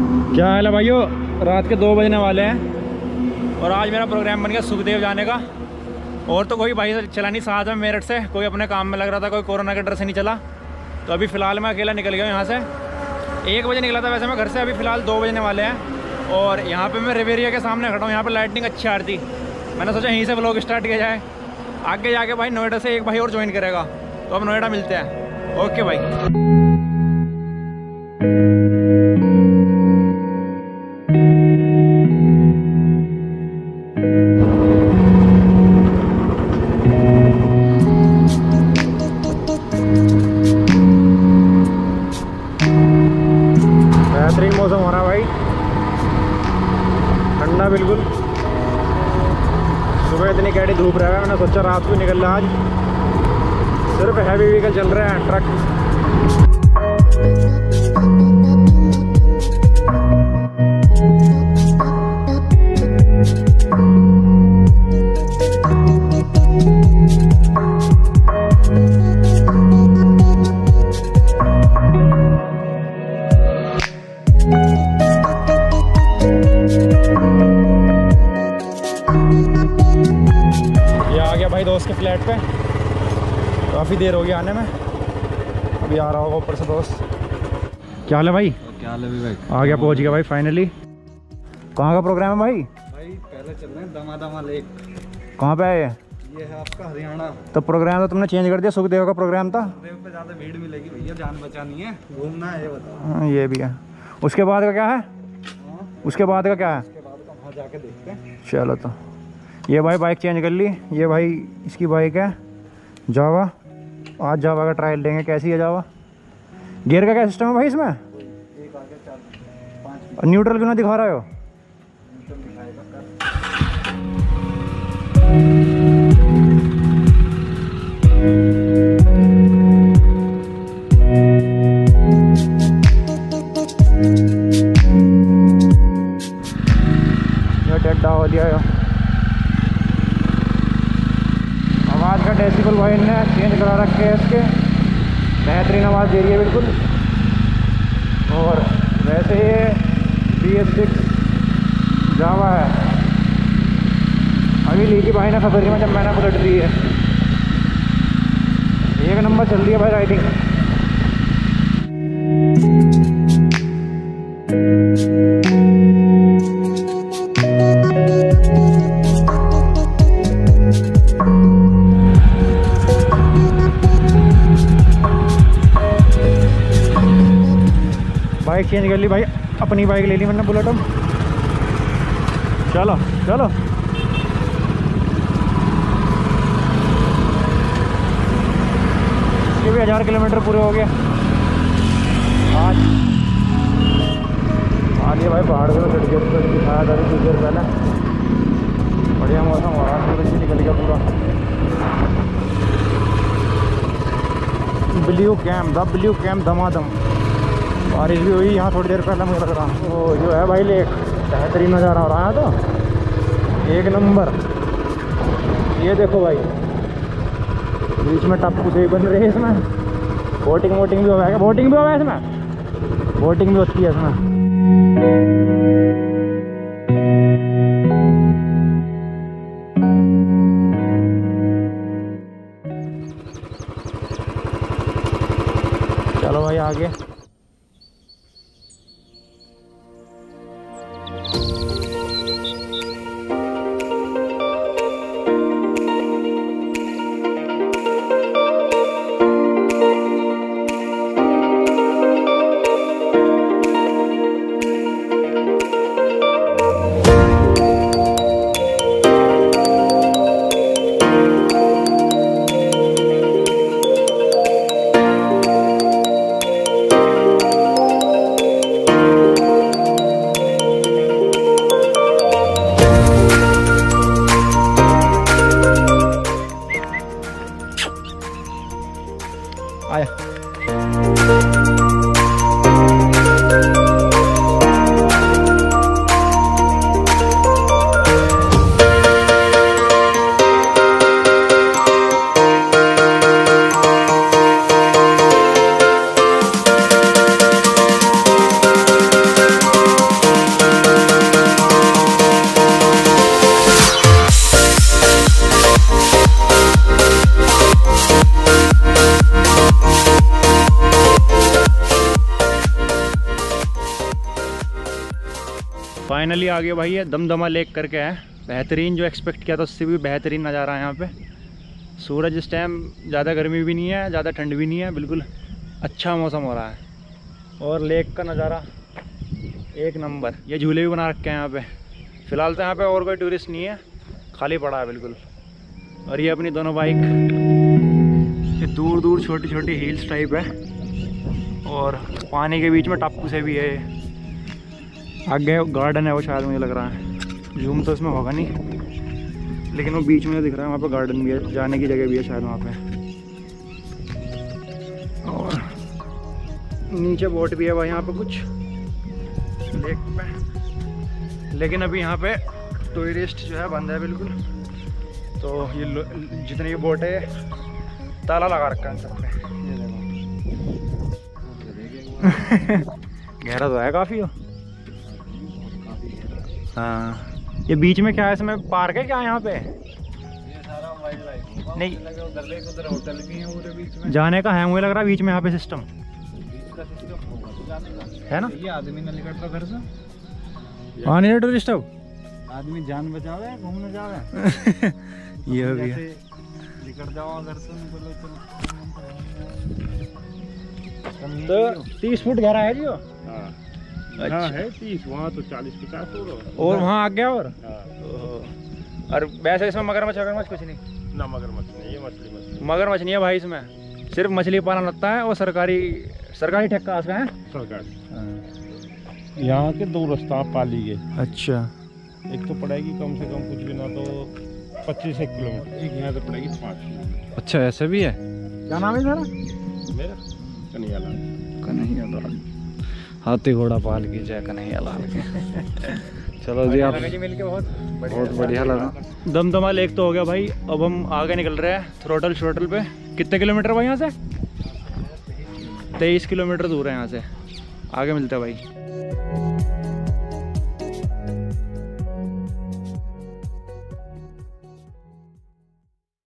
क्या हाल है भाइयों? रात के दो बजने वाले हैं। और आज मेरा प्रोग्राम बन गया सुखदेव जाने का। और तो कोई भाई चला नहीं साथ में मेरठ से। कोई अपने काम में लग रहा था, कोई कोरोना के डर से नहीं चला। तो अभी फ़िलहाल मैं अकेला निकल गया यहाँ से। एक बजे निकला था वैसे मैं घर से, अभी फ़िलहाल दो बजने वाले हैं। और यहाँ पे मैं रिवेरिया के सामने खड़ा हूँ, यहाँ पर लाइटिंग अच्छी आ रही थी। मैंने सोचा यहीं से ब्लॉग स्टार्ट किया जाए। आगे जाके भाई नोएडा से एक भाई और ज्वाइन करेगा। तो अब नोएडा मिलते हैं। ओके भाई। ठंडा बिल्कुल। सुबह इतनी कैडी धूप रहा है मैंने सोचा रात को निकल रहा आज। सिर्फ़ हैवी व्हीकल चल रहे हैं ट्रक काफ़ी देर हो गई आने में। अभी आ रहा होगा ऊपर से दोस्त। क्या हाल है भाई? क्या हाल है विवेक आ गया पहुँच गया भाई फाइनली कहाँ का प्रोग्राम है भाई? भाई पहले चल रहे हैं दमा दमा लेक कहाँ पे है ये ये है आपका हरियाणा। तो प्रोग्राम तो तुमने चेंज कर दिया सुखदेव का प्रोग्राम था? पे ज़्यादा भीड़ मिलेगी भैया जान बचानी है। घूमना है ये बताओ। हाँ, ये भी है। उसके बाद का क्या है? हाँ। उसके बाद का क्या है? उसके बाद का वहाँ जाके देखते हैं। चलो तो। ये भाई बाइक चेंज कर ली। ये भाई इसकी बाइक है जावा आज जावा का ट्रायल लेंगे कैसी है जावा गियर का क्या सिस्टम है भाई इसमें? न्यूट्रल क्यों ना दिखा रहे हो? डेसिबल भाई ने चेंज करा रखे है इसके। बेहतरीन आवाज़ दे रही है बिल्कुल। और वैसे ये बी एस सिक्स जावा है। अभी ली थी भाई ने फरवरी में जब मैंने बुलेट ली है। एक नंबर चल रही है भाई राइडिंग चेंज कर ली भाई, अपनी बाइक ले ली मैंने बुलेट अब। चलो चलो। ये भी हज़ार किलोमीटर पूरे हो गए। आज। आ लिए भाई पहाड़ से चढ़ ऊपर दिखाया था कुछ देर पहले। बढ़िया मौसम हो रहा सूरज निकल गया पूरा। ब्लू कैम द ब्लू कैम धमाधम। बारिश भी हुई, यहाँ थोड़ी देर पहले मुझे लग रहा वो जो है भाई लेक, बेहतरीन नज़ारा हो रहा है तो। एक नंबर। ये देखो भाई, बीच में टप्पू से बन रही है इसमें। बोटिंग वोटिंग भी हो गया बोटिंग भी हो गया इसमें? बोटिंग भी होती है इसमें। फाइनली आ गया भाई ये दमदमा लेक करके है। बेहतरीन जो एक्सपेक्ट किया था, उससे भी बेहतरीन नज़ारा है यहाँ पे। सूरज इस टाइम ज़्यादा गर्मी भी नहीं है, ज़्यादा ठंड भी नहीं है, बिल्कुल अच्छा मौसम हो रहा है। और लेक का नज़ारा एक नंबर। ये झूले भी बना रखे हैं यहाँ पे। फ़िलहाल तो यहाँ पे और कोई टूरिस्ट नहीं है, खाली पड़ा है बिल्कुल। और ये अपनी दोनों बाइक ये दूर दूर छोटी छोटी हिल्स टाइप है। और पानी के बीच में टापू से भी है। आगे गार्डन है वो शायद मुझे लग रहा है। जूम तो इसमें होगा नहीं। लेकिन वो बीच में दिख रहा है, वहाँ पर गार्डन भी है। जाने की जगह भी है शायद वहाँ पे। और नीचे बोट भी है भाई, यहाँ पे कुछ। लेक पे लेकिन अभी यहाँ पे टूरिस्ट जो है, बंद है बिल्कुल। तो ये जितनी भी बोट है, ताला लगा रखा है सब पे। गहरा तो है काफ़ी। हो। ये बीच में क्या है? इसमें पार्क है क्या यहाँ पे? नहीं। उधर लेक उधर होटल भी है पूरे बीच में। जाने का है मुझे लग रहा है बीच में यहाँ पे सिस्टम बीच तो है ना? ये आदमी ना रहा घर से। हाँ नहीं टूरिस्ट अब आदमी जान बचावे घूमने जावे ये हो गया। निकल जाओ घर से बोलो चलो। तो तीस फुट गहरा है जी वो? हाँ। अच्छा। हाँ है तीस वहाँ तो चालीस पचास और वहाँ आ गया और? हाँ। और वैसे इसमें मगरमच्छ वगरमच्छ कुछ नहीं? ना मगरमच्छ नहीं ये मछली मछली। मगरमच्छ नहीं है भाई इसमें। सिर्फ़ मछली पालन होता है और सरकारी सरकारी ठेका उसका है? सरकार। यहाँ के दो रास्ता पाली गए। अच्छा। एक तो पड़ेगी कम से कम कुछ भी ना तो पच्चीस एक किलोमीटर। एक यहाँ से पड़ेगी पाँच किलोमीटर। अच्छा ऐसा भी है? क्या नाम है सर? मेरा कन्हैया लाल कन्हैया लाल हाथी घोड़ा पाल की जय कन्हैया लाल चलो जी, आप मिलके बहुत बहुत बढ़िया लगा। दम दमाल एक तो हो गया भाई, अब हम आगे निकल रहे हैं थ्रोटल श्रोटल पे। कितने किलोमीटर भाई यहाँ से? तेईस किलोमीटर दूर है यहाँ से। आगे मिलते हैं भाई।